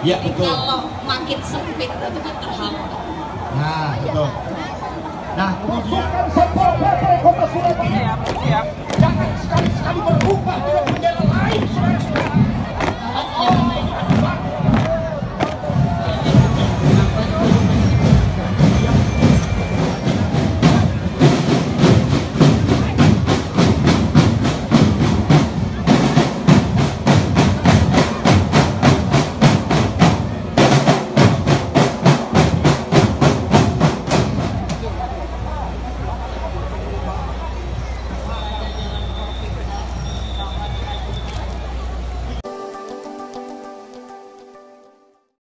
Ya, Jadi betul. kalau makin sempit itu kan terhambat. Nah, betul. Nah, kemudian Support Partai Kota Jangan sekali-sekali berubah